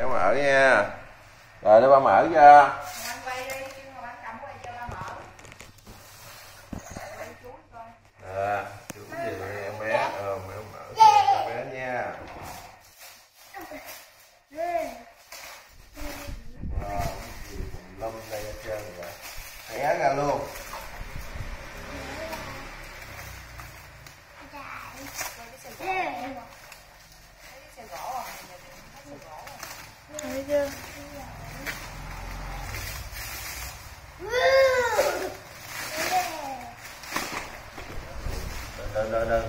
để mở nha. Rồi để ba mở ba mở. Coi. À, chú gì em bé. ờ mẹ mở cho em bé nha. Wow, lum đây hết trơn rồi. Hé ra luôn coi cái xe gỗ thấy cái xe gỗ à thấy xe gỗ à Thấy chưa? Đơn đơn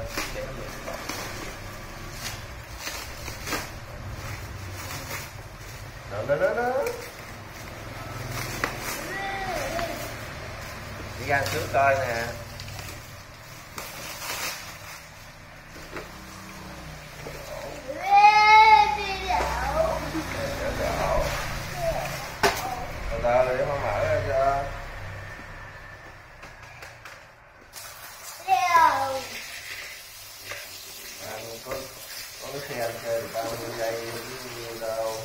đơn đơn đơn đơn đi ra trước coi nè từ từ để con mở ra cho à, có có cái xe anh chơi bao nhiêu giây như đâu.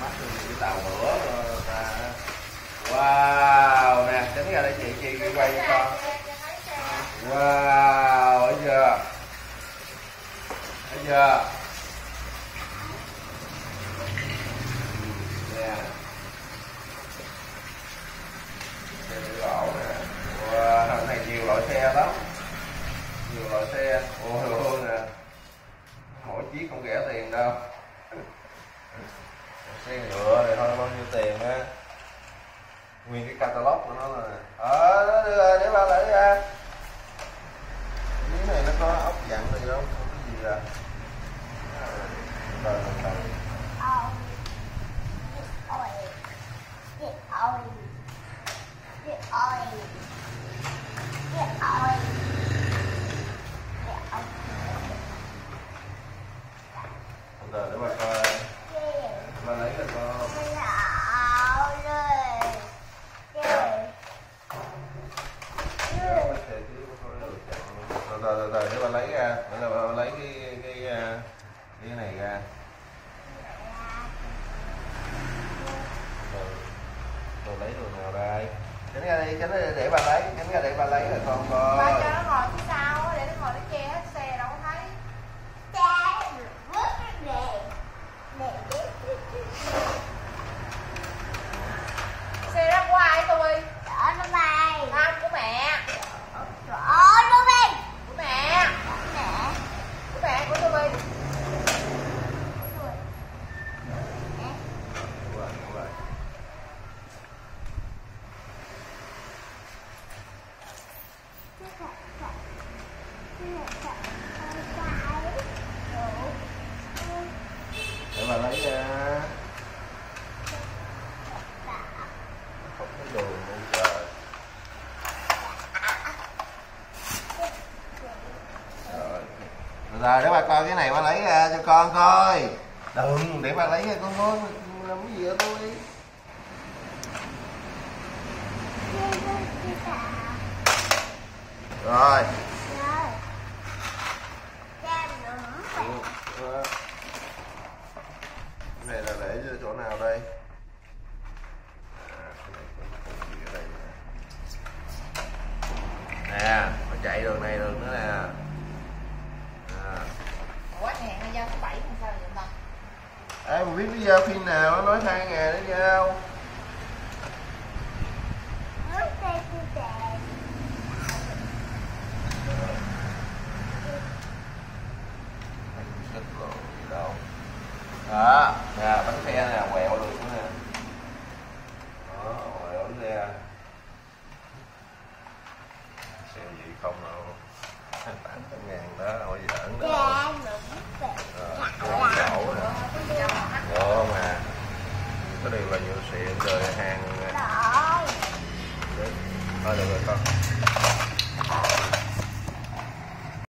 Mắt thì cái tàu nữa rồi ta. Wow, nè tránh ra đây chị chị chị quay cho con. Wow, thấy chưa? Thấy chưa nè xe bị gỗ nè wow cái này nhiều loại xe lắm nhiều loại xe ôi ôi nè mỗi chiếc không rẻ tiền đâu xe nhựa thì thôi bao nhiêu tiền á nguyên của nó là ờ nó đưa để ba lấy ra miếng này nó có ốc dặn gì đâu, không có gì ra rồi từ từ từ từ để ba coi ba lấy ra con Có thể chứ có lựa chọn. từ từ từ từ để ba lấy ra lấy cái cái à, cái này ra. Ừ. Rồi rồi lấy đồ nào đây? Tránh ra đi tránh để bà lấy tránh ra để bà lấy rồi con coi cho nó ngồi phía sau á, để nó ngồi nó che hết xe đâu có thấy xe đó của ai tôi không của mẹ của mẹ của mẹ của tôi Đúng rồi, đúng rồi. để bà lấy ra không có đường luôn trời rồi rồi, để bà coi cái này bà lấy ra cho con coi. Đừng, để bà lấy ra con có làm cái gì ở tôi? Rồi. Cái này là để cho chỗ nào đây? À, nè. Nó chạy đường này đường ai mà biết lý do phim nào nó nói hai ngày đó nha, không? Đó, nè, bánh xe nè, quẹo được xuống nè. Đó, quẹo bánh xe xe gì không đâu tám trăm ngàn đó hồi giỡn đó. Rồi nhậu nè ngon mà cái à, điều là nhiều xịn rồi hàng thôi được rồi con.